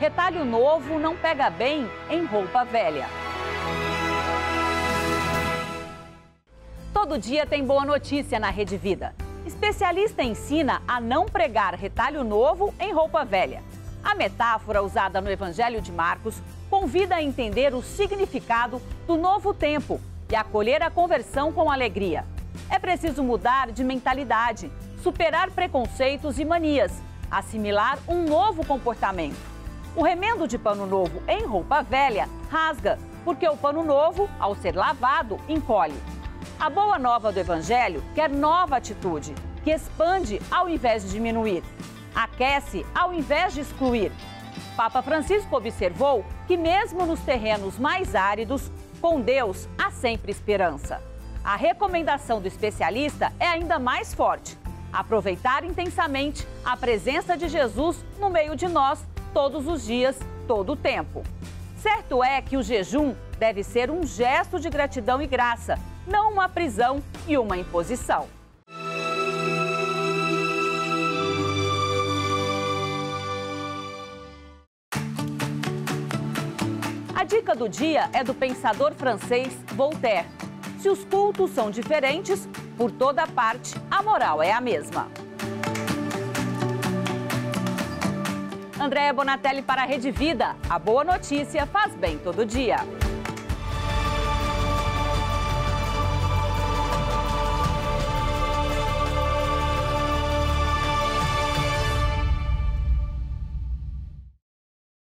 retalho novo não pega bem em roupa velha. Todo dia tem boa notícia na Rede Vida. Especialista ensina a não pregar retalho novo em roupa velha. A metáfora usada no Evangelho de Marcos convida a entender o significado do novo tempo e acolher a conversão com alegria. É preciso mudar de mentalidade, superar preconceitos e manias, assimilar um novo comportamento. O remendo de pano novo em roupa velha rasga, porque o pano novo, ao ser lavado, encolhe. A boa nova do Evangelho quer nova atitude, que expande ao invés de diminuir, aquece ao invés de excluir. Papa Francisco observou que, mesmo nos terrenos mais áridos, com Deus há sempre esperança. A recomendação do especialista é ainda mais forte: aproveitar intensamente a presença de Jesus no meio de nós todos os dias, todo o tempo. Certo é que o jejum deve ser um gesto de gratidão e graça, não uma prisão e uma imposição. A dica do dia é do pensador francês Voltaire. Se os cultos são diferentes, por toda parte a moral é a mesma. Andréa Bonatelli para a Rede Vida. A boa notícia faz bem todo dia.